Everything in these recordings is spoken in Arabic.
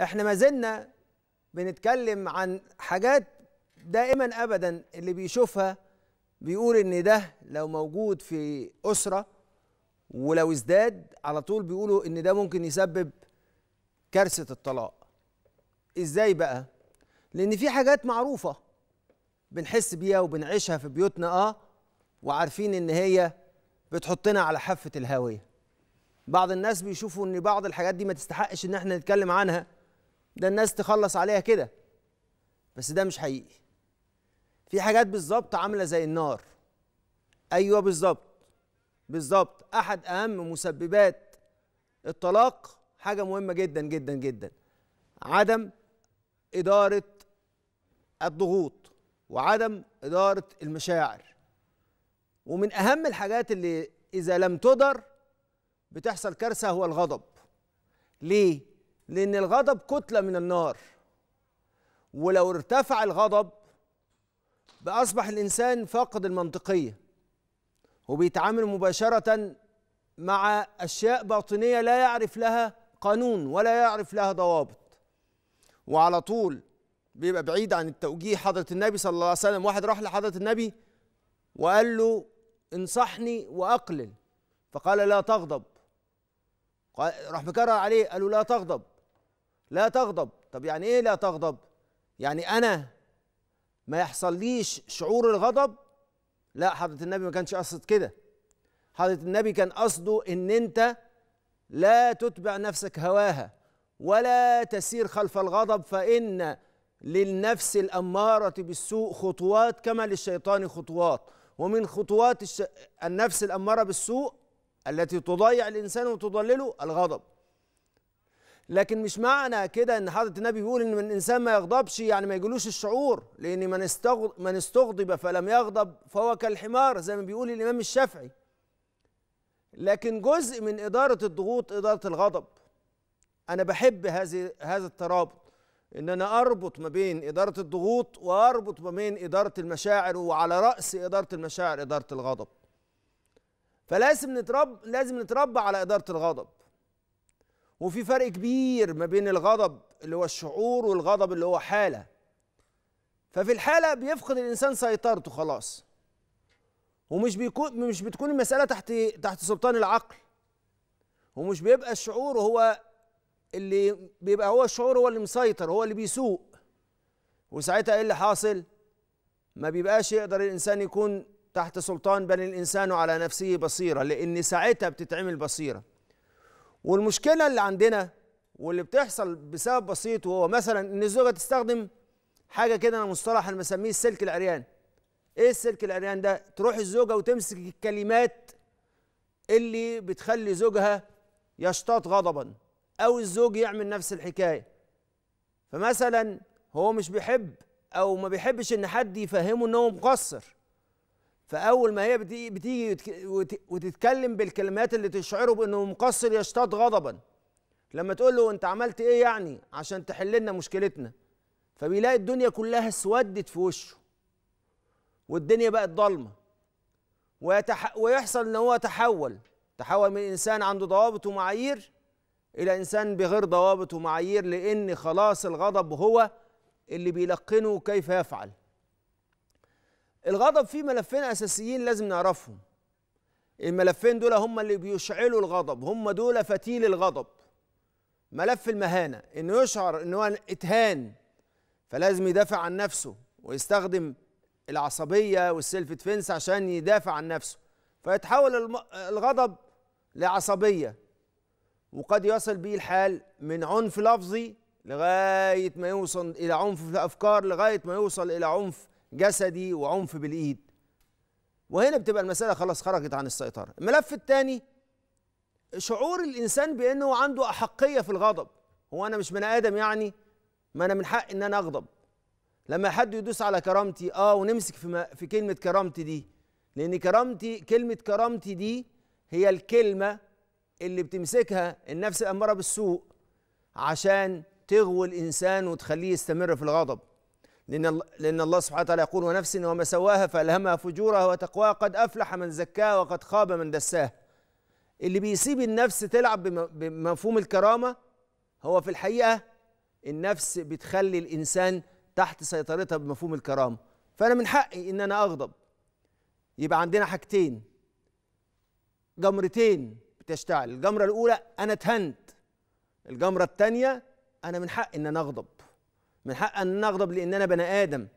إحنا ما زلنا بنتكلم عن حاجات دائما ابدا اللي بيشوفها بيقول إن ده لو موجود في أسرة ولو ازداد على طول بيقولوا إن ده ممكن يسبب كارثة الطلاق. إزاي بقى؟ لأن في حاجات معروفة بنحس بيها وبنعيشها في بيوتنا آه وعارفين إن هي بتحطنا على حافة الهاويه بعض الناس بيشوفوا إن بعض الحاجات دي ما تستحقش إن إحنا نتكلم عنها. ده الناس تخلص عليها كده. بس ده مش حقيقي. في حاجات بالظبط عاملة زي النار. أيوه بالظبط. بالظبط. أحد أهم مسببات الطلاق حاجة مهمة جدا جدا جدا. عدم إدارة الضغوط وعدم إدارة المشاعر. ومن أهم الحاجات اللي إذا لم تدر بتحصل كارثة هو الغضب. ليه؟ لأن الغضب كتلة من النار. ولو ارتفع الغضب بأصبح الإنسان فاقد المنطقية وبيتعامل مباشرة مع أشياء باطنية لا يعرف لها قانون ولا يعرف لها ضوابط. وعلى طول بيبقى بعيد عن التوجيه. حضرة النبي صلى الله عليه وسلم واحد راح لحضرة النبي وقال له انصحني وأقلل. فقال لا تغضب. راح مكرر عليه قال له لا تغضب. لا تغضب. طب يعني إيه لا تغضب؟ يعني أنا ما يحصليش شعور الغضب؟ لا حضرة النبي ما كانش قصد كده. حضرة النبي كان قصده إن أنت لا تتبع نفسك هواها ولا تسير خلف الغضب فإن للنفس الأمارة بالسوء خطوات كما للشيطان خطوات. ومن خطوات الش... النفس الأمارة بالسوء التي تضيع الإنسان وتضلله الغضب. لكن مش معنى كده إن حضرة النبي بيقول إن الانسان ما يغضبش يعني ما يجيلوش الشعور لأن من من استغضب فلم يغضب فهو كالحمار زي ما بيقول الإمام الشافعي. لكن جزء من إدارة الضغوط إدارة الغضب. أنا بحب هذه هذا الترابط إن أنا أربط ما بين إدارة الضغوط وأربط ما بين إدارة المشاعر وعلى رأس إدارة المشاعر إدارة الغضب. فلازم نتربى لازم نتربى على إدارة الغضب. وفي فرق كبير ما بين الغضب اللي هو الشعور والغضب اللي هو حالة. ففي الحالة بيفقد الإنسان سيطرته خلاص. ومش بيكون مش بتكون المسألة تحت تحت سلطان العقل. ومش بيبقى الشعور هو اللي بيبقى هو الشعور هو اللي مسيطر هو اللي بيسوق وساعتها إيه اللي حاصل؟ ما بيبقاش يقدر الإنسان يكون تحت سلطان بل الإنسان على نفسه بصيرة لأن ساعتها بتتعمل بصيرة. والمشكلة اللي عندنا واللي بتحصل بسبب بسيط وهو مثلا إن الزوجة تستخدم حاجة كده أنا مصطلح أنا بسميه السلك العريان. إيه السلك العريان ده؟ تروح الزوجة وتمسك الكلمات اللي بتخلي زوجها يشتاط غضبا أو الزوج يعمل نفس الحكاية. فمثلا هو مش بيحب أو ما بيحبش إن حد يفهمه إن هو مقصر. فأول ما هي بتيجي, وتتكلم بالكلمات اللي تشعره بأنه مقصر يشتاط غضبا. لما تقول له أنت عملت إيه يعني؟ عشان تحل لنا مشكلتنا. فبيلاقي الدنيا كلها اسودت في وشه. والدنيا بقت ضلمة. ويتح... ويحصل إن هو تحول. تحول من إنسان عنده ضوابط ومعايير إلى إنسان بغير ضوابط ومعايير لأن خلاص الغضب هو اللي بيلقنه كيف يفعل. الغضب فيه ملفين أساسيين لازم نعرفهم. الملفين دول هم اللي بيشعلوا الغضب هم دول فتيل الغضب. ملف المهانة إنه يشعر إن هو إتهان فلازم يدافع عن نفسه ويستخدم العصبية وال self defense عشان يدافع عن نفسه. فيتحول الغضب لعصبية وقد يصل به الحال من عنف لفظي لغاية ما يوصل إلى عنف في الأفكار لغاية ما يوصل إلى عنف جسدي وعنف بالإيد. وهنا بتبقى المسألة خلاص خرجت عن السيطرة. الملف الثاني شعور الإنسان بأنه عنده أحقية في الغضب. هو أنا مش بني آدم يعني؟ ما أنا من حق إن أنا أغضب. لما حد يدوس على كرامتي آه ونمسك في في كلمة كرامتي دي. لأن كرامتي كلمة كرامتي دي هي الكلمة اللي بتمسكها النفس الأمارة بالسوء عشان تغوي الإنسان وتخليه يستمر في الغضب. لأن لأن الله سبحانه وتعالى يقول ونفس وما سواها فألهمها فجورها وتقواها قد أفلح من زكاها وقد خاب من دساها. اللي بيسيب النفس تلعب بمفهوم الكرامة هو في الحقيقة النفس بتخلي الإنسان تحت سيطرتها بمفهوم الكرامة. فأنا من حقي إن أنا أغضب. يبقى عندنا حاجتين. جمرتين بتشتعل. الجمرة الأولى أنا اتهنت الجمرة الثانية أنا من حقي إن أنا أغضب. من حق أن أنا اغضب لأن أنا بني آدم.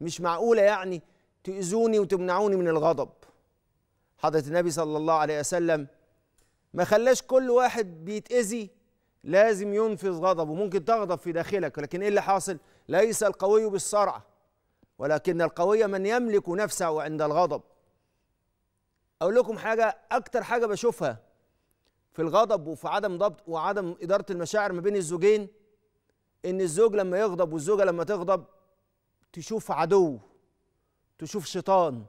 مش معقولة يعني تؤذوني وتمنعوني من الغضب. حضرة النبي صلى الله عليه وسلم ما خلاش كل واحد بيتأذي لازم ينفذ غضبه. ممكن تغضب في داخلك ولكن إيه اللي حاصل؟ ليس القوي بالصرعة ولكن القوي من يملك نفسه عند الغضب. أقول لكم حاجة أكتر حاجة بشوفها في الغضب وفي عدم ضبط وعدم إدارة المشاعر ما بين الزوجين إن الزوج لما يغضب والزوجة لما تغضب تشوف عدو تشوف شيطان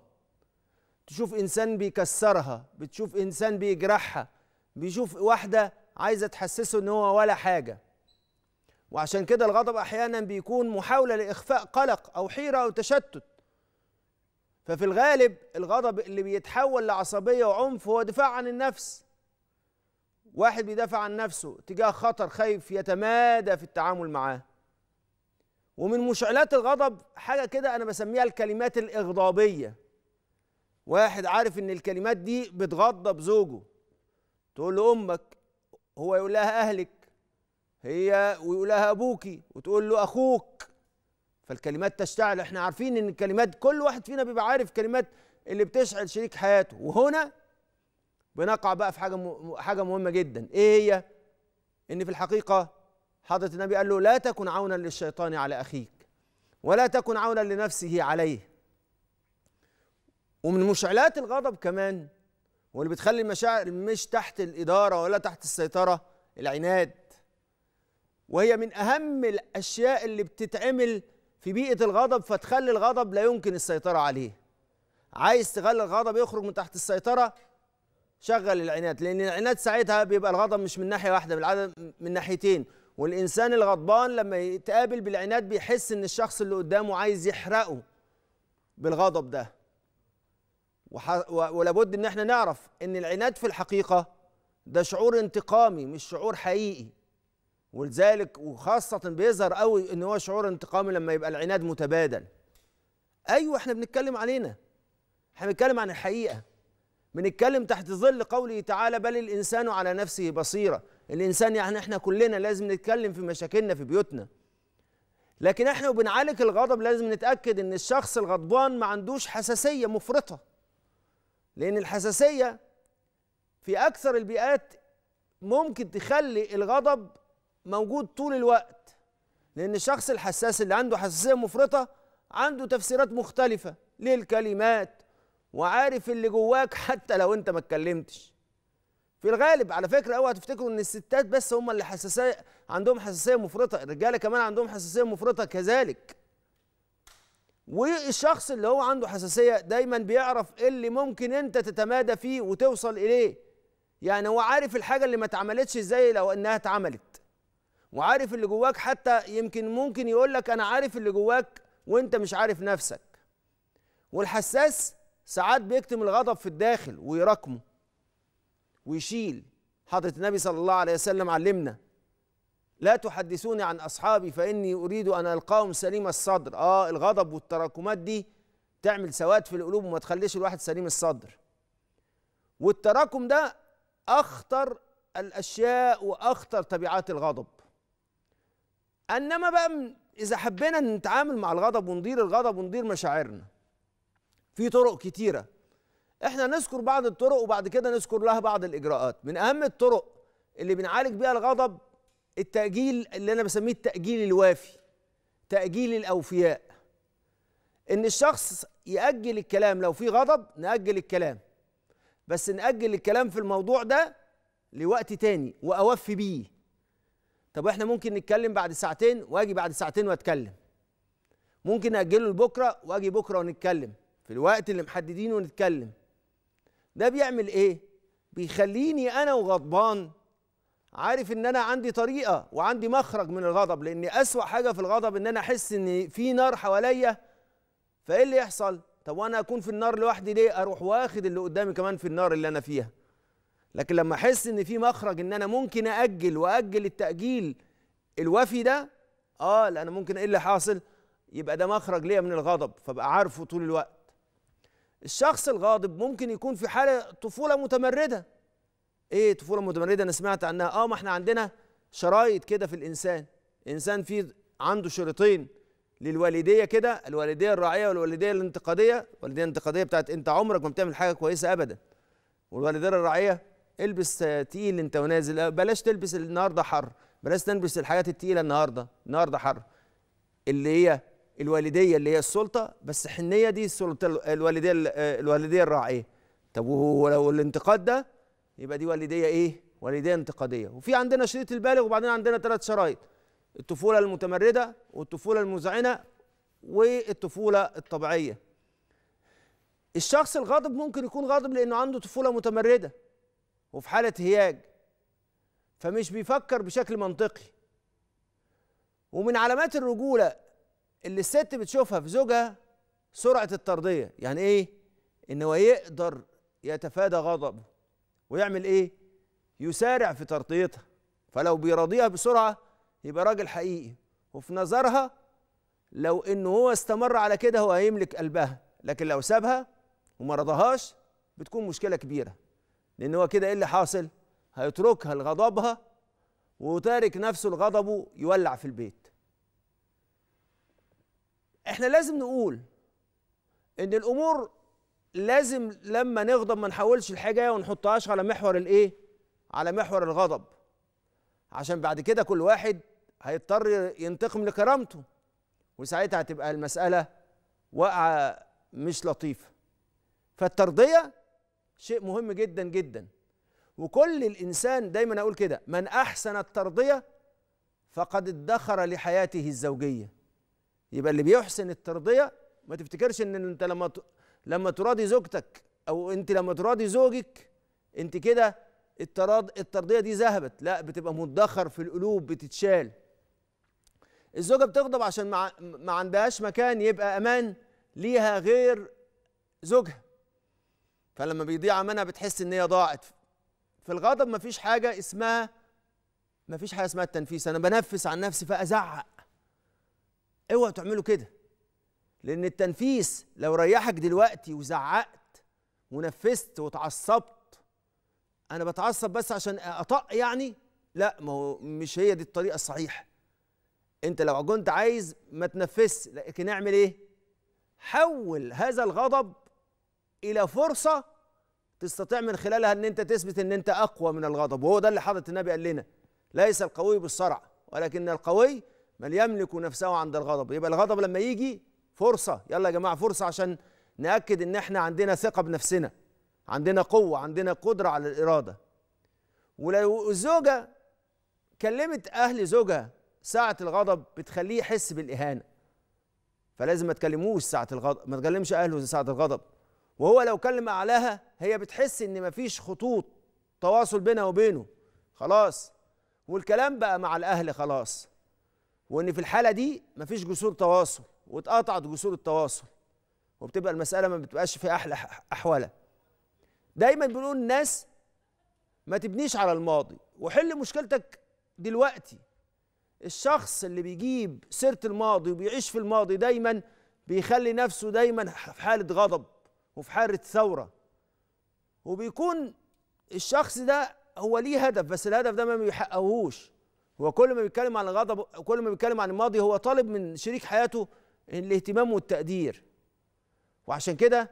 تشوف إنسان بيكسرها بتشوف إنسان بيجرحها بيشوف واحدة عايزة تحسسه إن هو ولا حاجة. وعشان كده الغضب أحيانا بيكون محاولة لإخفاء قلق أو حيرة أو تشتت. ففي الغالب الغضب اللي بيتحول لعصبية وعنف هو دفاع عن النفس. واحد بيدافع عن نفسه تجاه خطر خايف يتمادى في التعامل معاه. ومن مشعلات الغضب حاجة كده أنا بسميها الكلمات الإغضابية. واحد عارف إن الكلمات دي بتغضب زوجه. تقول له أمك هو يقول لها أهلك هي ويقول لها ابوكي وتقول له أخوك. فالكلمات تشتعل. إحنا عارفين إن الكلمات كل واحد فينا بيبقى عارف كلمات اللي بتشعل شريك حياته. وهنا بنقع بقى في حاجة حاجة مهمة جدا. إيه هي؟ إن في الحقيقة حضرة النبي قال له لا تكن عونا للشيطان على أخيك ولا تكن عونا لنفسه عليه. ومن مشعلات الغضب كمان واللي بتخلي المشاعر مش تحت الإدارة ولا تحت السيطرة العناد. وهي من أهم الأشياء اللي بتتعمل في بيئة الغضب فتخلي الغضب لا يمكن السيطرة عليه. عايز تخلي الغضب يخرج من تحت السيطرة شغل العناد لأن العناد ساعتها بيبقى الغضب مش من ناحية واحدة بالعدد من ناحيتين. والإنسان الغضبان لما يتقابل بالعناد بيحس إن الشخص اللي قدامه عايز يحرقه بالغضب ده. وح... ولابد إن إحنا نعرف إن العناد في الحقيقة ده شعور انتقامي مش شعور حقيقي. ولذلك وخاصة بيظهر قوي إن هو شعور انتقامي لما يبقى العناد متبادل. أيوه إحنا بنتكلم علينا. إحنا بنتكلم عن الحقيقة. بنتكلم تحت ظل قوله تعالى بل الإنسان على نفسه بصيرة. الإنسان يعني إحنا كلنا لازم نتكلم في مشاكلنا في بيوتنا. لكن إحنا وبنعالج الغضب لازم نتأكد إن الشخص الغضبان ما عندوش حساسية مفرطة. لأن الحساسية في أكثر البيئات ممكن تخلي الغضب موجود طول الوقت. لأن الشخص الحساس اللي عنده حساسية مفرطة عنده تفسيرات مختلفة للكلمات وعارف اللي جواك حتى لو أنت ما اتكلمتش. في الغالب على فكرة اوعى تفتكروا ان الستات بس هم اللي حساسية عندهم حساسية مفرطة الرجالة كمان عندهم حساسية مفرطة كذلك. والشخص اللي هو عنده حساسية دايما بيعرف اللي ممكن انت تتمادى فيه وتوصل إليه. يعني هو عارف الحاجة اللي ما اتعملتش إزاي لو انها اتعملت. وعارف اللي جواك حتى يمكن ممكن يقول لك أنا عارف اللي جواك وانت مش عارف نفسك. والحساس ساعات بيكتم الغضب في الداخل ويراكمه ويشيل. حضرة النبي صلى الله عليه وسلم علمنا لا تحدثوني عن أصحابي فإني أريد أن ألقاهم سليم الصدر. آه الغضب والتراكمات دي تعمل سواد في القلوب وما تخليش الواحد سليم الصدر. والتراكم ده أخطر الأشياء وأخطر تبعات الغضب. أنما بقى إذا حبينا نتعامل مع الغضب وندير الغضب وندير مشاعرنا في طرق كتيرة. إحنا نذكر بعض الطرق وبعد كده نذكر لها بعض الإجراءات. من أهم الطرق اللي بنعالج بيها الغضب التأجيل اللي أنا بسميه التأجيل الوافي تأجيل الأوفياء. إن الشخص يأجل الكلام لو في غضب نأجل الكلام. بس نأجل الكلام في الموضوع ده لوقت تاني وأوفي بيه. طب إحنا ممكن نتكلم بعد ساعتين وأجي بعد ساعتين وأتكلم. ممكن نأجله لبكرة وأجي بكرة ونتكلم. في الوقت اللي محددينه ونتكلم ده بيعمل إيه؟ بيخليني أنا وغضبان عارف إن أنا عندي طريقة وعندي مخرج من الغضب لأن أسوأ حاجة في الغضب إن أنا أحس إن في نار حواليا. فإيه اللي يحصل؟ طب وأنا أكون في النار لوحدي ليه؟ أروح واخد اللي قدامي كمان في النار اللي أنا فيها. لكن لما أحس إن في مخرج إن أنا ممكن أجل واجل التأجيل الوفي ده آه لأن ممكن إيه اللي حاصل؟ يبقى ده مخرج ليا من الغضب فبقى عارفه طول الوقت. الشخص الغاضب ممكن يكون في حالة طفولة متمردة. إيه طفولة متمردة؟ أنا سمعت عنها آه ما إحنا عندنا شرايط كده في الإنسان. الانسان فيه عنده شريطين للوالدية كده الوالدية الراعية والوالدية الانتقادية. الوالديه الانتقادية بتاعت أنت عمرك ما بتعمل حاجة كويسة ابدا. والوالدية الراعية البس تقيل أنت ونازل. بلاش تلبس النهارده حر بلاش تلبس الحاجات التقيلة النهارده. النهارده حر. اللي هي الوالدية اللي هي السلطة بس حنية دي السلطة الوالدية الوالدية الراعية. طب ولو الانتقاد ده يبقى دي والدية إيه؟ والدية انتقادية. وفي عندنا شريط البالغ وبعدين عندنا ثلاث شرايط. الطفولة المتمردة والطفولة المزعنة والطفولة الطبيعية. الشخص الغاضب ممكن يكون غاضب لأنه عنده طفولة متمردة وفي حالة هياج. فمش بيفكر بشكل منطقي. ومن علامات الرجولة اللي الست بتشوفها في زوجها سرعة الترضية. يعني إيه؟ إن هو يقدر يتفادى غضبه ويعمل إيه؟ يسارع في ترضيتها. فلو بيرضيها بسرعة يبقى راجل حقيقي. وفي نظرها لو إنه هو استمر على كده هو هيملك قلبها. لكن لو سابها وما رضاهاش بتكون مشكلة كبيرة. لأن هو كده إيه اللي حاصل؟ هيتركها لغضبها وتارك نفسه لغضبه يولع في البيت. إحنا لازم نقول إن الأمور لازم لما نغضب ما نحولش الحاجة ونحطهاش على محور الإيه؟ على محور الغضب. عشان بعد كده كل واحد هيضطر ينتقم لكرامته وساعتها هتبقى المسألة واقعة مش لطيفة. فالترضية شيء مهم جدا جدا. وكل الإنسان دايما أقول كده من أحسن الترضية فقد ادخر لحياته الزوجية. يبقى اللي بيحسن الترضية ما تفتكرش إن أنت لما لما تراضي زوجتك أو أنت لما تراضي زوجك أنت كده التراض الترضية دي ذهبت. لا بتبقى مدخر في القلوب بتتشال. الزوجة بتغضب عشان ما, عندهاش مكان يبقى أمان ليها غير زوجها. فلما بيضيع منها بتحس إن هي ضاعت. في الغضب مفيش حاجة اسمها مفيش حاجة اسمها التنفيس. أنا بنفس عن نفسي فأزعق. اوعوا تعملوا كده. لأن التنفيس لو ريحك دلوقتي وزعقت ونفست وتعصبت أنا بتعصب بس عشان أطق يعني؟ لا ما هو مش هي دي الطريقة الصحيحة. أنت لو كنت عايز ما تنفس لكن اعمل إيه؟ حول هذا الغضب إلى فرصة تستطيع من خلالها إن أنت تثبت إن أنت أقوى من الغضب. وهو ده اللي حضرة النبي قال لنا ليس القوي بالصرع ولكن القوي من يملك نفسه عند الغضب. يبقى الغضب لما يجي فرصة. يلا يا جماعة فرصة عشان نأكد إن إحنا عندنا ثقة بنفسنا عندنا قوة عندنا قدرة على الإرادة. ولو الزوجه كلمت أهل زوجها ساعة الغضب بتخليه يحس بالإهانة. فلازم ما تكلموش ساعة الغضب ما تكلمش أهله ساعة الغضب. وهو لو كلم اعلاها هي بتحس إن مفيش خطوط تواصل بينها وبينه. خلاص. والكلام بقى مع الأهل خلاص. وإن في الحالة دي مفيش جسور تواصل واتقطعت جسور التواصل وبتبقى المسألة ما بتبقاش في أحلى أحوالها. دايما بنقول الناس ما تبنيش على الماضي وحل مشكلتك دلوقتي. الشخص اللي بيجيب سيرة الماضي وبيعيش في الماضي دايما بيخلي نفسه دايما في حالة غضب وفي حالة ثورة. وبيكون الشخص ده هو ليه هدف بس الهدف ده ما بيحققهوش. هو كل ما بيتكلم عن الغضب كل ما بيتكلم عن الماضي هو طالب من شريك حياته الاهتمام والتقدير. وعشان كده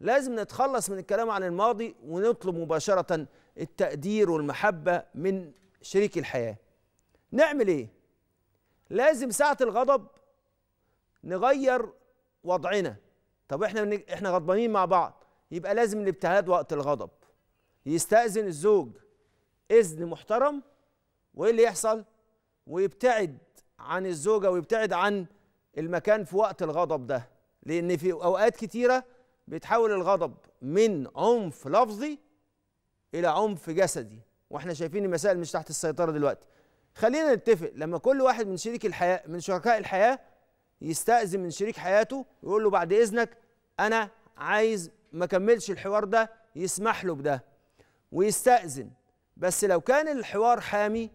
لازم نتخلص من الكلام عن الماضي ونطلب مباشرة التقدير والمحبة من شريك الحياة. نعمل إيه؟ لازم ساعة الغضب نغير وضعنا. طب إحنا. إحنا غضبانين مع بعض يبقى لازم الابتعاد وقت الغضب. يستأذن الزوج إذن محترم وإيه اللي يحصل؟ ويبتعد عن الزوجة ويبتعد عن المكان في وقت الغضب ده. لأن في أوقات كتيرة بيتحول الغضب من عنف لفظي إلى عنف جسدي. وإحنا شايفين المسائل مش تحت السيطرة دلوقتي. خلينا نتفق لما كل واحد من شريك الحياة من شركاء الحياة يستأذن من شريك حياته ويقول له بعد إذنك أنا عايز ما كملش الحوار ده يسمح له بده ويستأذن. بس لو كان الحوار حامي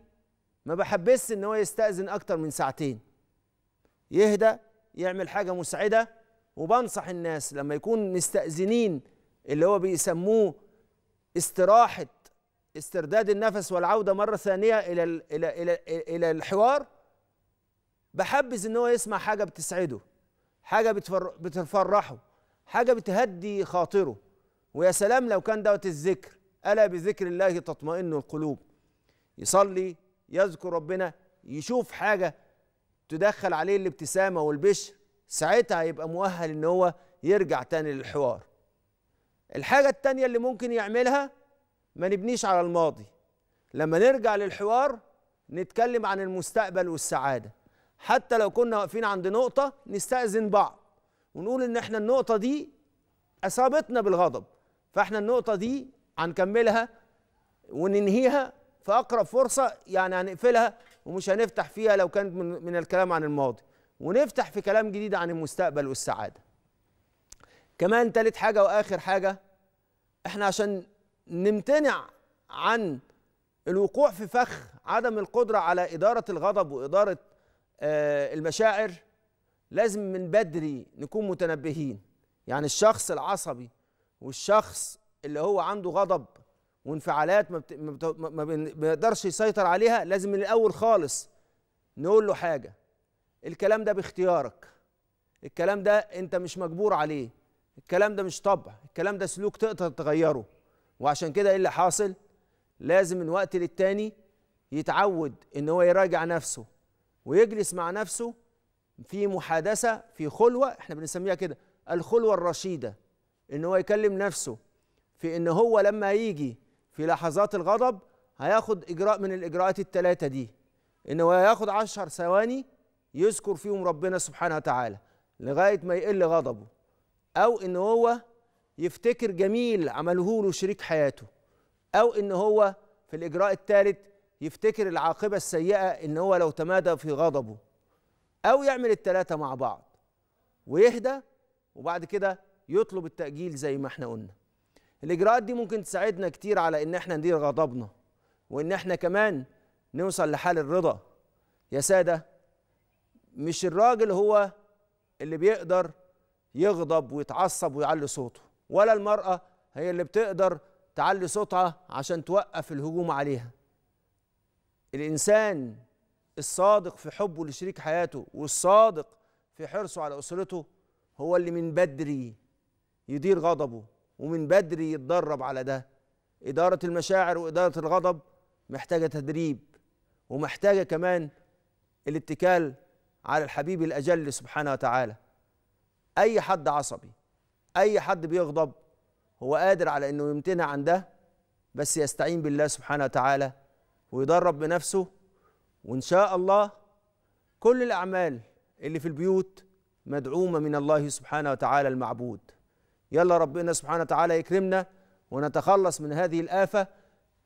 ما بحبس إن هو يستأذن أكتر من ساعتين. يهدى يعمل حاجة مسعدة وبنصح الناس لما يكون مستأذنين اللي هو بيسموه استراحة استرداد النفس والعودة مرة ثانية إلى ال إلى إلى إلى الحوار بحبذ إن هو يسمع حاجة بتسعده حاجة بتفر بتفرحه حاجة بتهدي خاطره. ويا سلام لو كان دوت الذكر ألا بذكر الله تطمئن القلوب. يصلي يذكر ربنا يشوف حاجة تدخل عليه الابتسامة والبشر ساعتها هيبقى مؤهل إن هو يرجع تاني للحوار. الحاجة التانية اللي ممكن يعملها ما نبنيش على الماضي. لما نرجع للحوار نتكلم عن المستقبل والسعادة. حتى لو كنا واقفين عند نقطة نستأذن بعض. ونقول إن إحنا النقطة دي أصابتنا بالغضب. فإحنا النقطة دي هنكملها وننهيها في اقرب فرصة يعني هنقفلها ومش هنفتح فيها لو كانت من, من الكلام عن الماضي. ونفتح في كلام جديد عن المستقبل والسعادة. كمان تالت حاجة وآخر حاجة إحنا عشان نمتنع عن الوقوع في فخ عدم القدرة على إدارة الغضب وإدارة آه المشاعر لازم من بدري نكون متنبهين. يعني الشخص العصبي والشخص اللي هو عنده غضب وانفعالات ما, بيقدرش يسيطر عليها لازم من الأول خالص نقول له حاجة. الكلام ده باختيارك. الكلام ده أنت مش مجبور عليه. الكلام ده مش طبع. الكلام ده سلوك تقدر تغيره. وعشان كده إيه اللي حاصل؟ لازم من وقت للتاني يتعود إن هو يراجع نفسه ويجلس مع نفسه في محادثة في خلوة إحنا بنسميها كده الخلوة الرشيدة. إن هو يكلم نفسه في إن هو لما يجي في لحظات الغضب هياخد إجراء من الإجراءات الثلاثه دي. إن هو هياخد عشر ثواني يذكر فيهم ربنا سبحانه وتعالى لغاية ما يقل غضبه. أو إن هو يفتكر جميل عمله له شريك حياته. أو إن هو في الإجراء الثالث يفتكر العاقبة السيئة إن هو لو تمادى في غضبه. أو يعمل الثلاثه مع بعض ويهدى وبعد كده يطلب التأجيل زي ما إحنا قلنا. الإجراءات دي ممكن تساعدنا كتير على إن إحنا ندير غضبنا وإن إحنا كمان نوصل لحال الرضا. يا سادة مش الراجل هو اللي بيقدر يغضب ويتعصب ويعلي صوته ولا المرأة هي اللي بتقدر تعلي صوتها عشان توقف الهجوم عليها. الإنسان الصادق في حبه لشريك حياته والصادق في حرصه على أسرته هو اللي من بدري يدير غضبه. ومن بدري يتدرب على ده. إدارة المشاعر وإدارة الغضب محتاجة تدريب ومحتاجة كمان الاتكال على الحبيب الأجل سبحانه وتعالى. أي حد عصبي أي حد بيغضب هو قادر على أنه يمتنع عن ده بس يستعين بالله سبحانه وتعالى ويدرب بنفسه. وإن شاء الله كل الأعمال اللي في البيوت مدعومة من الله سبحانه وتعالى المعبود. يلا ربنا سبحانه وتعالى يكرمنا ونتخلص من هذه الآفة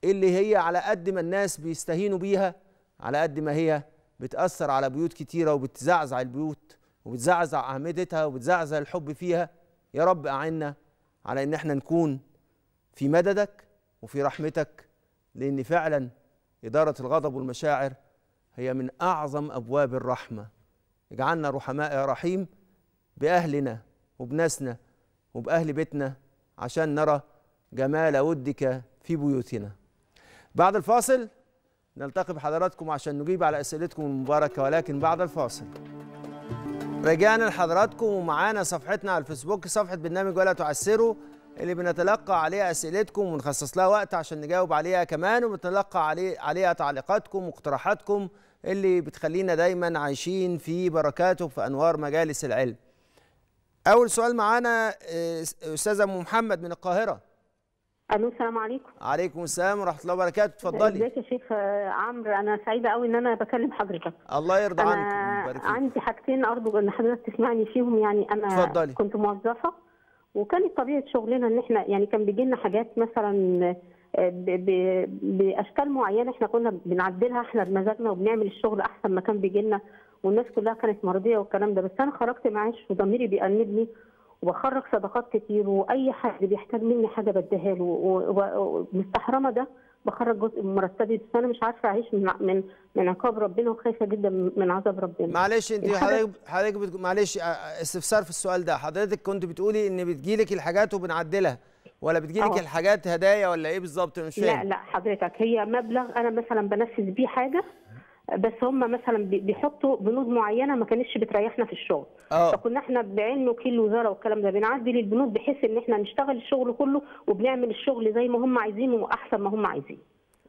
اللي هي على قد ما الناس بيستهينوا بيها على قد ما هي بتأثر على بيوت كتيرة وبتزعزع البيوت وبتزعزع أعمدتها وبتزعزع الحب فيها. يا رب أعنا على إن إحنا نكون في مددك وفي رحمتك لأن فعلا إدارة الغضب والمشاعر هي من أعظم أبواب الرحمة. اجعلنا رحماء يا رحيم بأهلنا وبناسنا وبأهل بيتنا عشان نرى جمال ودك في بيوتنا. بعد الفاصل نلتقي بحضراتكم عشان نجيب على أسئلتكم المباركة ولكن بعد الفاصل. رجعنا لحضراتكم ومعانا صفحتنا على الفيسبوك صفحة برنامج ولا تعسروا اللي بنتلقى عليها أسئلتكم ونخصص لها وقت عشان نجاوب عليها كمان وبنتلقى عليه عليها تعليقاتكم واقتراحاتكم اللي بتخلينا دايما عايشين في بركاته في أنوار مجالس العلم. أول سؤال معانا أستاذة أم محمد من القاهرة. ألو السلام عليكم. عليكم السلام ورحمة الله وبركاته اتفضلي. إزيك يا شيخ عمرو؟ أنا سعيدة قوي إن أنا بكلم حضرتك. الله يرضى عنك فيك. عندي حاجتين أرجو إن حضرتك تسمعني فيهم. يعني أنا اتفضلي. كنت موظفة وكانت طبيعة شغلنا إن إحنا يعني كان بيجي لنا حاجات مثلا ب- ب- بأشكال معينة إحنا كنا بنعدلها إحنا بمزاجنا وبنعمل الشغل أحسن ما كان بيجي لنا. والناس كلها كانت مرضية والكلام ده بس أنا خرجت معاش وضميري بيأنبني وبخرج صدقات كتير وأي حد بيحتاج مني حاجة بديها له ومستحرمه ده بخرج جزء من مرتبي بس أنا مش عارفة أعيش من من من عقاب ربنا وخايفة جدا من عذاب ربنا. معلش أنت حضرتك حضرتك معلش استفسار في السؤال ده. حضرتك كنت بتقولي إن بتجيلك الحاجات وبنعدلها ولا بتجيلك آه. الحاجات هدايا ولا إيه بالظبط؟ مش لا فاهم. لا حضرتك هي مبلغ أنا مثلا بنفذ بيه حاجة بس هم مثلا بي- بيحطوا بنود معينة ما كانتش بتريحنا في الشغل. آه. فكنا إحنا بعين وكيل الوزاره والكلام ده بنعدل البنود بحيث إن إحنا نشتغل الشغل كله وبنعمل الشغل زي ما هم عايزينه وأحسن ما هم عايزين.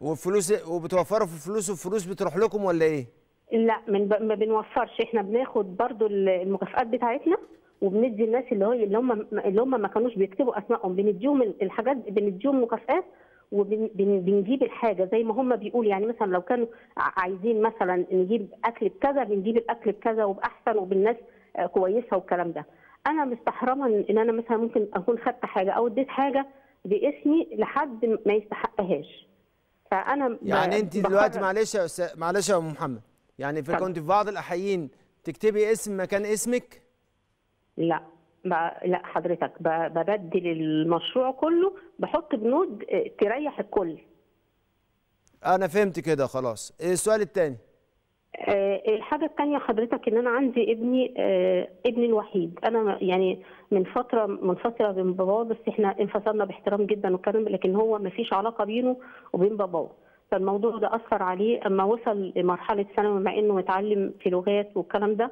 وفلوس وبتوفروا في فلوس والفلوس بتروح لكم ولا إيه؟ لا من ب... ما بنوفرش. إحنا بناخد برضو ال- المكافآت بتاعتنا وبندي الناس اللي هو اللي هم اللي هم ما كانوش بيكتبوا أسمائهم. بنديهم ال- الحاجات بنديهم مكافآت وبنجيب الحاجة زي ما هم بيقولوا. يعني مثلا لو كانوا عايزين مثلا نجيب أكل بكذا بنجيب الأكل بكذا وبأحسن وبالناس آه، كويسة والكلام ده. أنا مستحرمة ان إن أنا مثلا ممكن أكون خدت حاجة أو اديت حاجة باسمي لحد ما يستحقهاش. فأنا يعني أنت دلوقتي معلش يا أستاذ- معلش يا ام محمد. يعني في. كنت في بعض الأحيين تكتبي اسم مكان اسمك؟ لا. لا حضرتك ب- ببدل المشروع كله بحط بنود آه، تريح الكل. أنا فهمت كده خلاص. إيه السؤال الثاني آه، الحاجة التانية حضرتك إن أنا عندي ابني آه، ابني الوحيد. أنا يعني من فترة منفصلة من باباه بس إحنا انفصلنا باحترام جدا والكلام لكن هو ما فيش علاقة بينه وبين باباه. فالموضوع ده أثر عليه أما وصل لمرحلة ثانوي مع إنه متعلم في لغات والكلام ده.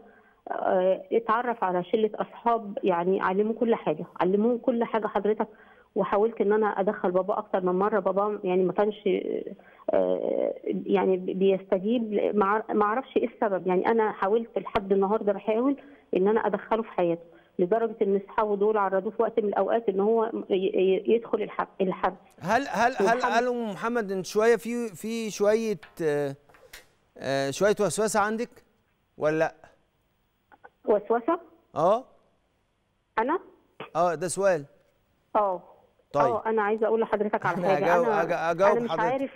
اتعرف على شلة أصحاب يعني علموه كل حاجة علموه كل حاجة حضرتك وحاولت إن أنا أدخل بابا أكتر من مرة. بابا يعني ما كانش آه، يعني بيستجيب ما أعرفش إيه السبب. يعني أنا حاولت لحد النهارده بحاول إن أنا أدخله في حياته لدرجة إن أصحابه دول عرضوه في وقت من الأوقات إن هو يدخل الحب الحبس. هل هل هل ام محمد إن شوية في في شوية آه، آه، شوية وسوسه عندك ولا لأ؟ وسوسة. آه. أنا؟ آه ده سؤال. آه. طيب. آه أنا عايزة أقول لحضرتك على حاجة. هجاوب- أنا هجاوب أنا مش حضرتك. عارف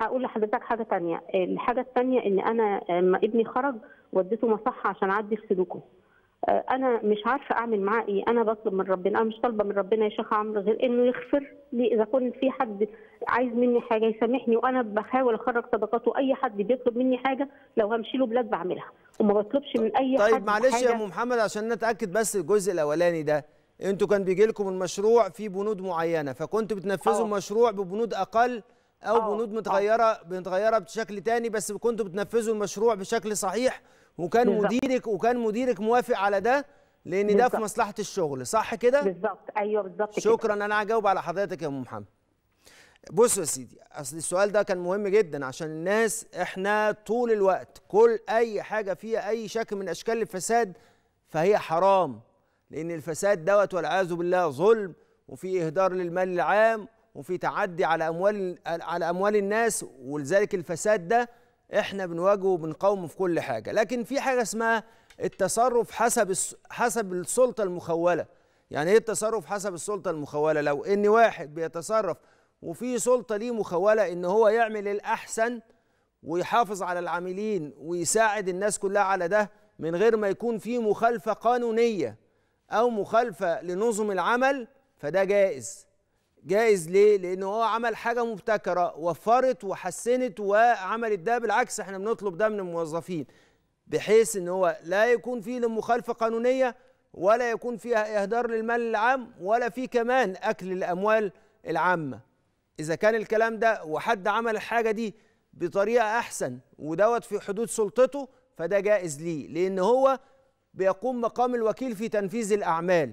هقول لحضرتك حاجة تانية. الحاجة التانية إن أنا لما ابني خرج وديته مصحة عشان اعدل سلوكه. آه، أنا مش عارفة أعمل معاه إيه أنا بطلب من ربنا أنا مش طالبة من ربنا يا شيخ عمرو غير إنه يغفر لي إذا كنت في حد عايز مني حاجة يسامحني وأنا بحاول أخرج صدقاته أي حد بيطلب مني حاجة لو همشي له بلاد بعملها وما بطلبش من أي حد طيب معلش يا. أم محمد عشان نتأكد بس الجزء الأولاني ده أنتوا كان بيجي لكم المشروع فيه بنود معينة فكنتوا بتنفذوا آه. المشروع ببنود أقل أو آه، بنود آه. متغيرة متغيره بشكل تاني بس كنتوا بتنفذوا المشروع بشكل صحيح وكان بالظبط. مديرك وكان مديرك موافق على ده لأن ده في. مصلحة الشغل صح كده بالظبط أيوه بالظبط كده. شكرا أنا هجاوب على حضرتك يا ام محمد بص يا سيدي أصل السؤال ده كان مهم جدا عشان الناس إحنا طول الوقت كل أي حاجة فيها أي شكل من أشكال الفساد فهي حرام لأن الفساد دوت والعياذ بالله ظلم وفي إهدار للمال العام وفي تعدي على أموال على أموال الناس ولذلك الفساد ده إحنا بنواجهه وبنقاومه في كل حاجة. لكن في حاجة اسمها التصرف حسب حسب السلطة المخولة. يعني إيه التصرف حسب السلطة المخولة؟ لو ان واحد بيتصرف وفي سلطة ليه مخولة ان هو يعمل الأحسن ويحافظ على العاملين ويساعد الناس كلها على ده من غير ما يكون في مخالفة قانونية أو مخالفة لنظم العمل فده جائز. جائز ليه؟ لأنه هو عمل حاجة مبتكرة وفرت وحسنت وعملت ده بالعكس إحنا بنطلب ده من الموظفين بحيث إن هو لا يكون فيه مخالفة قانونية ولا يكون فيها إهدار للمال العام ولا فيه كمان أكل الأموال العامة. إذا كان الكلام ده وحد عمل الحاجة دي بطريقة أحسن ودوت في حدود سلطته فده جائز ليه؟ لأن هو بيقوم مقام الوكيل في تنفيذ الأعمال.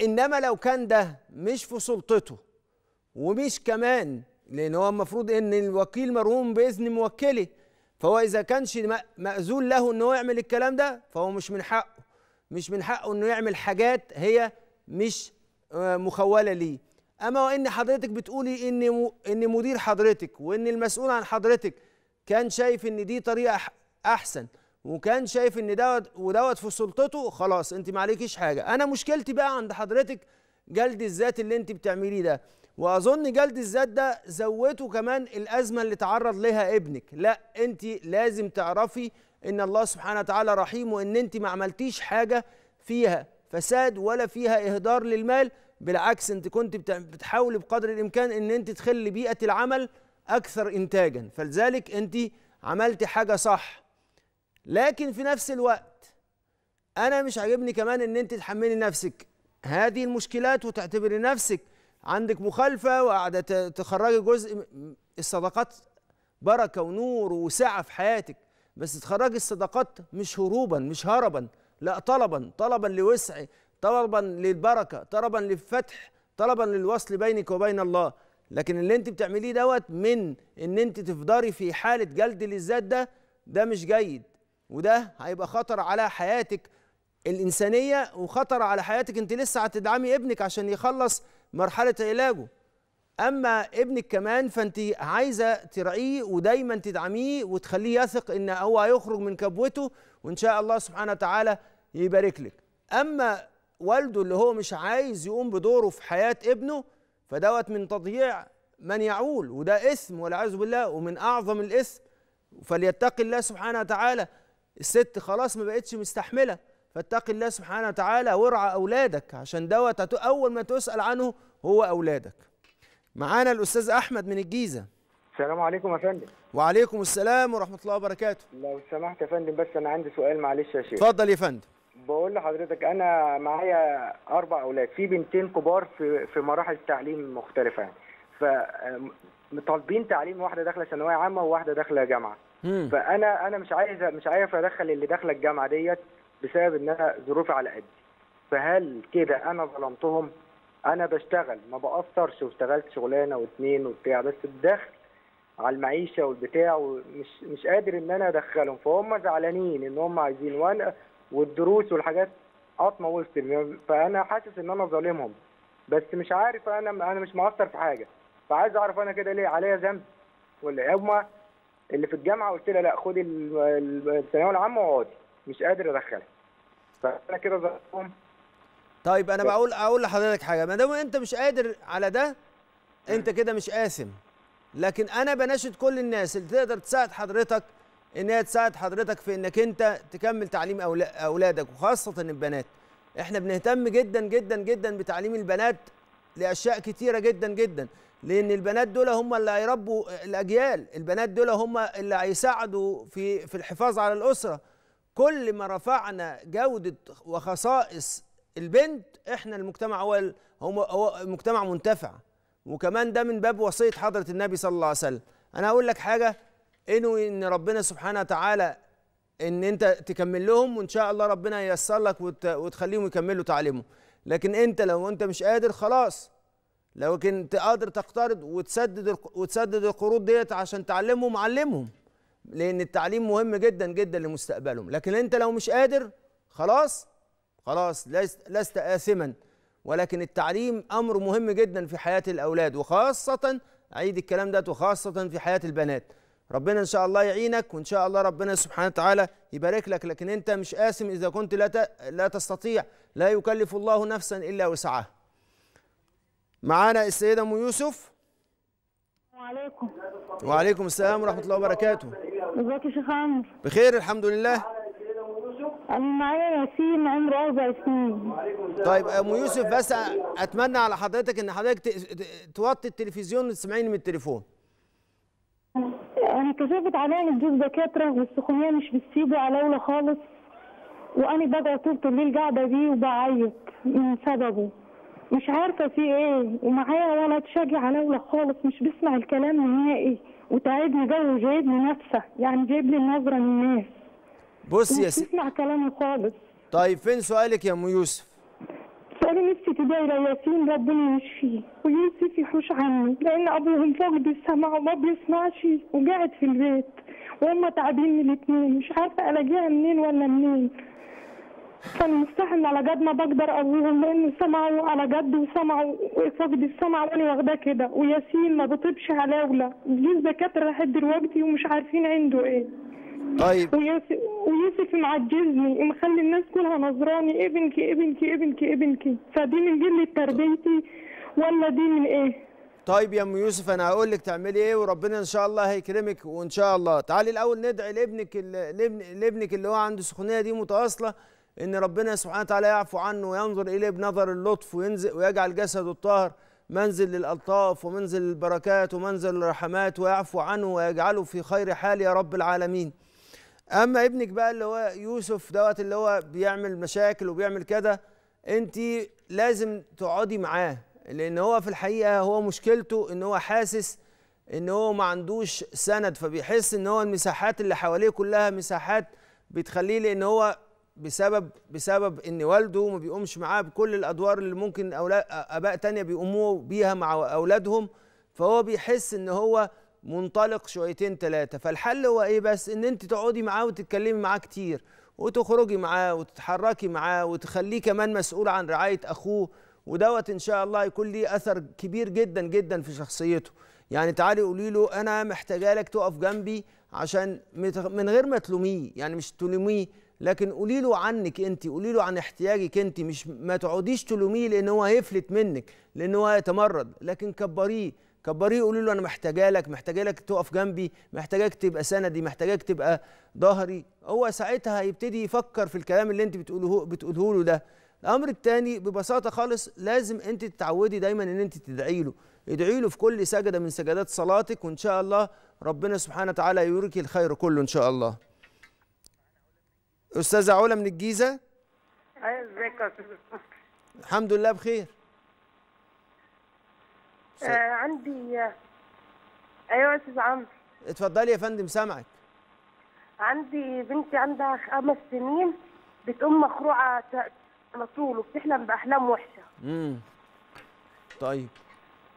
إنما لو كان ده مش في سلطته ومش كمان لأن هو المفروض إن الوكيل مرهون بإذن موكله فهو إذا كانش مأذون له إن هو يعمل الكلام ده فهو مش من حقه. مش من حقه إنه يعمل حاجات هي مش آه، مخولة ليه. أما وإن حضرتك بتقولي إن إن مدير حضرتك وإن المسؤول عن حضرتك كان شايف إن دي طريقة أحسن وكان شايف إن دوت ودوت في سلطته خلاص أنت ما عليكيش حاجة. أنا مشكلتي بقى عند حضرتك جلد الذات اللي أنت بتعمليه ده. وأظن جلد الذات ده زودته كمان الأزمة اللي تعرض لها ابنك. لا أنت لازم تعرفي إن الله سبحانه وتعالى رحيم وإن أنت ما عملتيش حاجة فيها فساد ولا فيها إهدار للمال. بالعكس أنت كنت بتحاولي بقدر الإمكان إن أنت تخلي بيئة العمل أكثر انتاجا. فلذلك أنت عملتي حاجة صح. لكن في نفس الوقت أنا مش عاجبني كمان إن أنت تحملي نفسك. هذه المشكلات وتعتبري نفسك عندك مخالفة وقاعدة تخرجي جزء الصداقات بركة ونور وسعه في حياتك بس تخرجي الصداقات مش هروبا مش هربا لا طلبا طلبا لوسع طلبا للبركة طلبا للفتح طلبا للوصل بينك وبين الله. لكن اللي انت بتعمليه دوت من ان انت تفضلي في حالة جلد للذات ده ده مش جيد. وده هيبقى خطر على حياتك الإنسانية وخطر على حياتك أنت لسه هتدعمي ابنك عشان يخلص مرحلة علاجه. أما ابنك كمان فأنت عايزة تراعيه ودايما تدعميه وتخليه يثق إن هو هيخرج من كبوته وإن شاء الله سبحانه وتعالى يبارك لك. أما والده اللي هو مش عايز يقوم بدوره في حياة ابنه فدوت من تضييع من يعول وده إثم والعياذ بالله ومن أعظم الإثم. فليتقي الله سبحانه وتعالى. الست خلاص ما بقتش مستحملة. فاتقي الله سبحانه وتعالى وارعى أولادك عشان دوت أول ما تسأل عنه هو أولادك. معانا الأستاذ أحمد من الجيزة. السلام عليكم يا فندم. وعليكم السلام ورحمة الله وبركاته. لو سمحت يا فندم بس أنا عندي سؤال معلش يا شيخ. اتفضل يا فندم. بقول لحضرتك أنا معايا أربع أولاد في بنتين كبار في في مراحل تعليم مختلفة يعني. ف طالبين تعليم واحدة داخلة ثانوية عامة وواحدة داخلة جامعة. مم. فأنا أنا مش عايز مش عارف أدخل اللي داخلة الجامعة ديت بسبب ان أنا ظروفي على قدي. فهل كده أنا ظلمتهم؟ أنا بشتغل ما بقصرش واشتغلت شغلانة واتنين وبتاع بس الدخل على المعيشة والبتاع ومش مش قادر إن أنا أدخلهم. فهم زعلانين إن هم عايزين وأنا والدروس والحاجات قطمه وسط فأنا حاسس إن أنا ظالمهم. بس مش عارف أنا أنا مش مقصر في حاجة. فعايز أعرف أنا كده ليه؟ عليا ذنب. ولا؟ هما اللي في الجامعة قلت لها لا خدي ال- ال- الثانوية العامة واقعدي مش قادر ادخلها فأنا كده ظلمتهم طيب أنا بقول أقول لحضرتك حاجة. ما دام أنت مش قادر على ده أنت كده مش قاسم. لكن أنا بناشد كل الناس اللي تقدر تساعد حضرتك إن هي تساعد حضرتك في إنك أنت تكمل تعليم أولادك وخاصة البنات. إحنا بنهتم جدا جدا جدا بتعليم البنات لأشياء كتيرة جدا جدا. لأن البنات دول هم اللي هيربوا الأجيال. البنات دول هم اللي هيساعدوا في في الحفاظ على الأسرة. كل ما رفعنا جودة وخصائص البنت إحنا المجتمع هو هو مجتمع منتفع. وكمان ده من باب وصيه حضرة النبي صلى الله عليه وسلم. أنا هقول لك حاجة إنه إن ربنا سبحانه وتعالى إن أنت تكمل لهم وإن شاء الله ربنا ييسر لك وت- وتخليهم يكملوا تعليمهم. لكن أنت لو أنت مش قادر خلاص. لو كنت قادر تقترض وتسدد وتسدد القروض ديت عشان تعلمهم علمهم. لأن التعليم مهم جدا جدا لمستقبلهم. لكن أنت لو مش قادر خلاص خلاص لست, لست آثما. ولكن التعليم أمر مهم جدا في حياة الأولاد وخاصة أعيد الكلام ده وخاصة في حياة البنات. ربنا إن شاء الله يعينك وإن شاء الله ربنا سبحانه وتعالى يبارك لك. لكن أنت مش آثم إذا كنت لا لا تستطيع. لا يكلف الله نفسا إلا وسعها. معانا السيدة أم يوسف؟ وعليكم وعليكم السلام ورحمة الله وبركاته. ازيك يا شيخ عمرو؟ بخير الحمد لله. أنا معايا ياسين عمره أربع سنين طيب أم يوسف بس أتمنى على حضرتك إن حضرتك توطي التلفزيون وتسمعيني من التليفون. أنا كشفت عليا الجوز دكاترة والسخونيه مش بتسيبه على خالص. وأنا بقعد طول الليل قاعدة بيه وبعيط من سببه. مش عارفة في إيه ومعايا ولد شاقي على خالص مش بيسمع الكلام نهائي. وتعبني جو وجايبني نفسه. يعني جايب لي النظرة من الناس. بص يا مش سي... بيسمع كلامي خالص. طيب فين سؤالك يا أم يوسف؟ فأنا نفسي تدعي لياسين ربنا يشفيه ويوسف يحوش عنه لأن أبوهم فقد السمع وما بيسمعش وقاعد في البيت. وهم تعبين من الاتنين. مش عارفة ألاقيها منين ولا منين. فأنا مستحيل على قد ما بقدر أبوهم لأنه سمعوا على قد وسمعوا فقد السمع وأنا واخداه كده. وياسين ما بطيبش على ولا جيل دكاترة لحد دلوقتي ومش عارفين عنده إيه. طيب. ويوسف معجزني. ومخلي الناس كلها نظراني. ابنك ابنك ابنك ابنك فدي من قلة تربيتي ولا دي من إيه؟ طيب يا أم يوسف أنا هقول لك تعملي إيه وربنا إن شاء الله هيكرمك وإن شاء الله. تعالي الأول ندعي لابنك لابنك اللي هو عنده سخونية دي متواصلة. إن ربنا سبحانه وتعالى يعفو عنه وينظر إليه بنظر اللطف وينزل ويجعل جسده الطاهر منزل للألطاف ومنزل للبركات ومنزل للرحمات ويعفو عنه ويجعله في خير حال يا رب العالمين. أما ابنك بقى اللي هو يوسف دوت اللي هو بيعمل مشاكل وبيعمل كده أنت لازم تقعدي معاه لأن هو في الحقيقة هو مشكلته إن هو حاسس إن هو ما عندوش سند فبيحس إن هو المساحات اللي حواليه كلها مساحات بتخليه لأن هو بسبب بسبب إن والده ما بيقومش معاه بكل الأدوار اللي ممكن أباء تانية بيقوموا بيها مع أولادهم فهو بيحس إن هو منطلق شويتين ثلاثة فالحل هو إيه بس؟ إن أنت تقعدي معاه وتتكلمي معاه كتير وتخرجي معاه وتتحركي معاه وتخليه كمان مسؤول عن رعاية أخوه ودوت إن شاء الله يكون ليه أثر كبير جدا جدا في شخصيته. يعني تعالي قولي له أنا محتاجة لك تقف جنبي عشان من غير ما تلوميه يعني مش تلوميه لكن قولي له عنك انت قولي له عن احتياجك انت مش ما تقعديش تلوميه لأن هو هيفلت منك لأن هو هيتمرد لكن كبريه كبريه قولي له أنا محتاجه لك محتاجه لك تقف جنبي محتاجاك تبقى سندي محتاجاك تبقى ظهري. هو ساعتها هيبتدي يفكر في الكلام اللي انت بتقوله بتقوله له ده. الأمر الثاني ببساطة خالص لازم انت تتعودي دايما ان انت تدعي له. ادعي له في كل سجدة من سجدات صلاتك وإن شاء الله ربنا سبحانه وتعالى يوريك الخير كله إن شاء الله. أستاذة علا من الجيزة؟ أيوه أزيك يا أستاذ الحمد لله بخير. آه عندي أيوه يا أستاذ عمرو. اتفضلي يا فندم سامعك. عندي بنتي عندها خمس سنين بتقوم مخروعة على طول وبتحلم بأحلام وحشة. امم طيب.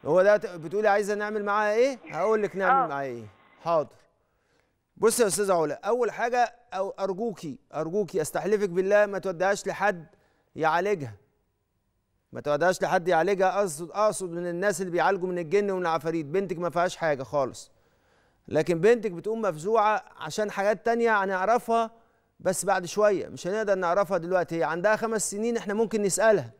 هو ده بتقولي عايزة نعمل معاها إيه؟ هقول لك نعمل آه. معاها إيه. حاضر. بصي يا استاذه علا أول حاجة أو أرجوكي أرجوكي أستحلفك بالله ما توديهاش لحد يعالجها. ما توديهاش لحد يعالجها اقصد أقصد من الناس اللي بيعالجوا من الجن ومن العفاريت. بنتك ما فيهاش حاجة خالص. لكن بنتك بتقوم مفزوعة عشان حاجات تانية هنعرفها بس بعد شوية. مش هنقدر نعرفها دلوقتي. هي عندها خمس سنين إحنا ممكن نسألها.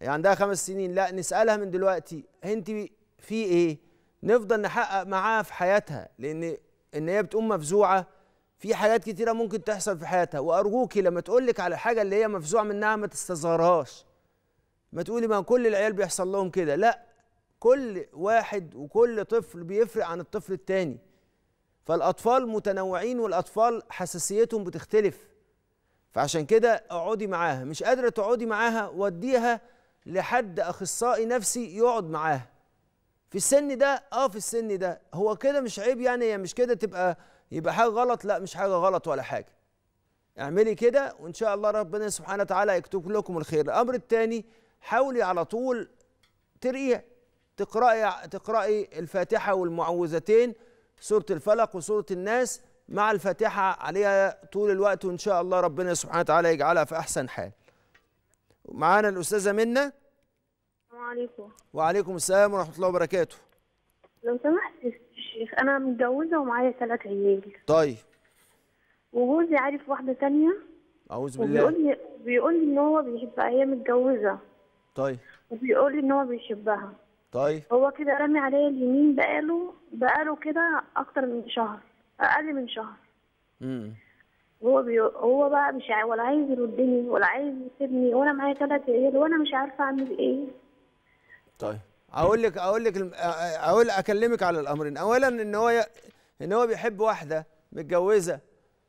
هي عندها خمس سنين. لا نسألها من دلوقتي. انت في إيه؟ نفضل نحقق معاها في حياتها. لأن إن هي بتقوم مفزوعة. في حاجات كتيرة ممكن تحصل في حياتها. وارجوكي لما تقول لك على حاجة اللي هي مفزوعة منها ما تستصغرهاش ما تقولي ما كل العيال بيحصل لهم كده. لا كل واحد وكل طفل بيفرق عن الطفل التاني. فالأطفال متنوعين والأطفال حساسيتهم بتختلف. فعشان كده اقعدي معاها. مش قادرة تقعدي معاها وديها لحد أخصائي نفسي يقعد معاها. في السن ده آه في السن ده. هو كده مش عيب يعني هي مش كده تبقى يبقى حاجة غلط؟ لا مش حاجة غلط ولا حاجة. اعملي كده وإن شاء الله ربنا سبحانه وتعالى يكتب لكم الخير. الأمر الثاني حاولي على طول تقري تقرأي تقرأي الفاتحة والمعوذتين سورة الفلق وسورة الناس مع الفاتحة عليها طول الوقت وإن شاء الله ربنا سبحانه وتعالى يجعلها في أحسن حال. معانا الأستاذة منى السلام عليكم. وعليكم السلام ورحمة الله وبركاته. لو سمحت يا شيخ أنا متجوزة ومعايا ثلاث عيال. طيب. وجوزي عارف واحدة تانية؟ أعوذ بالله. وبيقول لي بيقول لي إن هو بيحبها هي متجوزة. طيب. وبيقول لي إن هو بيحبها. طيب. هو كده رامي عليا اليمين بقاله بقاله كده أكتر من شهر أقل من شهر. امم هو بي... هو بقى مش. ولا عايز يردني ولا عايز يسيبني وأنا معايا ثلاث عيال وأنا مش عارفة أعمل إيه. طيب. أقول لك أقول لك أقول أكلمك على الأمرين. اولا إن هو ي- إن هو بيحب واحدة متجوزة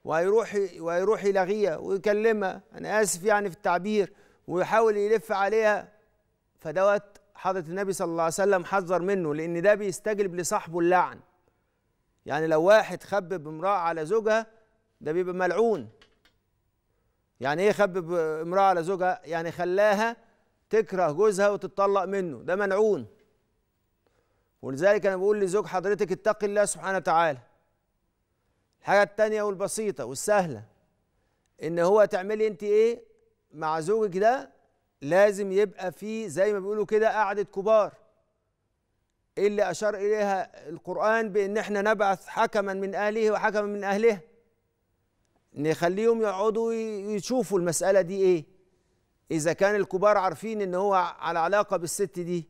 وهيروح وهيروح يلاغيها ويكلمها. أنا آسف يعني في التعبير. ويحاول يلف عليها. فدوت حضرة النبي صلى الله عليه وسلم حذر منه لأن ده بيستجلب لصاحبه اللعن. يعني لو واحد خبب امرأة على زوجها ده بيبقى ملعون. يعني إيه خبب امرأة على زوجها؟ يعني خلاها تكره جوزها وتتطلق منه ده ملعون ولذلك أنا بقول لزوج حضرتك اتقي الله سبحانه وتعالى. الحاجة التانية والبسيطة والسهلة إن هو تعملي أنت إيه؟ مع زوجك ده لازم يبقى في زي ما بيقولوا كده قعدة كبار. اللي أشار إليها القرآن بإن إحنا نبعث حكما من أهله وحكما من اهلها نخليهم يقعدوا يشوفوا المسألة دي إيه؟ إذا كان الكبار عارفين إن هو على علاقة بالست دي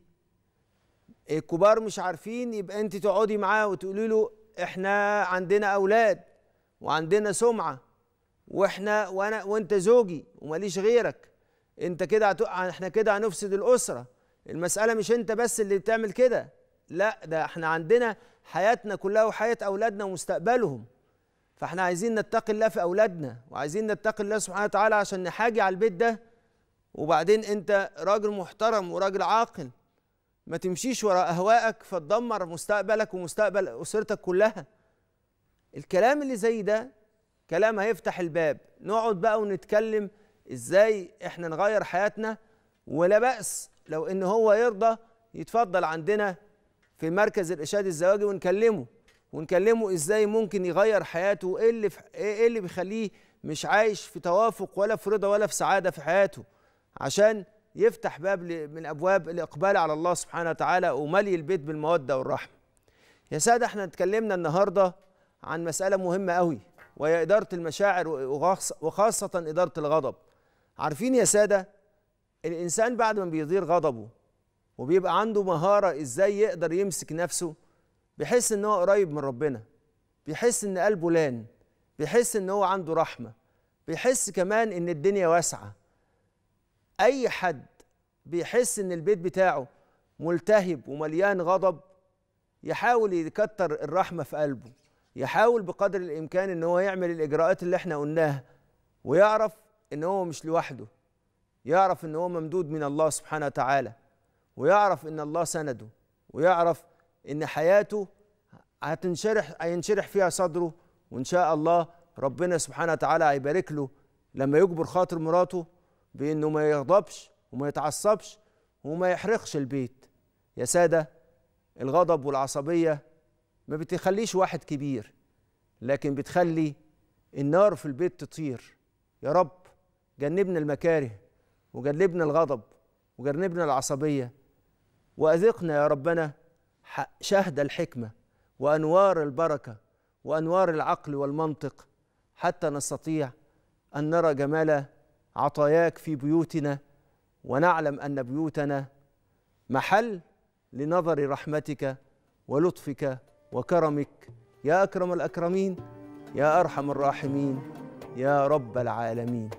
الكبار مش عارفين يبقى أنت تقعدي معاه وتقولي له إحنا عندنا أولاد وعندنا سمعة وإحنا وأنا وأنت زوجي وماليش غيرك. أنت كده. إحنا كده هنفسد الأسرة. المسألة مش أنت بس اللي بتعمل كده. لا ده إحنا عندنا حياتنا كلها وحياة أولادنا ومستقبلهم. فإحنا عايزين نتقي الله في أولادنا وعايزين نتقي الله سبحانه وتعالى عشان نحاجي على البيت ده. وبعدين انت راجل محترم وراجل عاقل ما تمشيش وراء أهوائك فتدمر مستقبلك ومستقبل أسرتك كلها. الكلام اللي زي ده كلام هيفتح الباب. نقعد بقى ونتكلم إزاي إحنا نغير حياتنا ولا بأس لو ان هو يرضى يتفضل عندنا في مركز الإرشاد الزواجي ونكلمه. ونكلمه إزاي ممكن يغير حياته وايه اللي إيه اللي بيخليه مش عايش في توافق ولا في رضا ولا في سعادة في حياته. عشان يفتح باب من أبواب الإقبال على الله سبحانه وتعالى وملي البيت بالمودة والرحمة. يا سادة إحنا اتكلمنا النهارده عن مسألة مهمة قوي وهي إدارة المشاعر وخاص- وخاصة إدارة الغضب. عارفين يا سادة الإنسان بعد ما بيضير غضبه وبيبقى عنده مهارة إزاي يقدر يمسك نفسه بيحس إن هو قريب من ربنا بيحس إن قلبه لأن بيحس إن هو عنده رحمة بيحس كمان إن الدنيا واسعة أي حد بيحس إن البيت بتاعه ملتهب ومليان غضب يحاول يكتر الرحمة في قلبه يحاول بقدر الإمكان إن هو يعمل الإجراءات اللي إحنا قلناها ويعرف إن هو مش لوحده يعرف إن هو ممدود من الله سبحانه وتعالى ويعرف إن الله سنده ويعرف إن حياته هتنشرح هينشرح فيها صدره وإن شاء الله ربنا سبحانه وتعالى هيبارك له لما يجبر خاطر مراته بإنه ما يغضبش وما يتعصبش وما يحرقش البيت. يا سادة الغضب والعصبية ما بتخليش واحد كبير لكن بتخلي النار في البيت تطير. يا رب جنبنا المكاره وجنبنا الغضب وجنبنا العصبية وأذقنا يا ربنا شهد الحكمة وأنوار البركة وأنوار العقل والمنطق حتى نستطيع أن نرى جمال عطاياك في بيوتنا ونعلم أن بيوتنا محل لنظر رحمتك ولطفك وكرمك. يا أكرم الأكرمين يا أرحم الراحمين يا رب العالمين.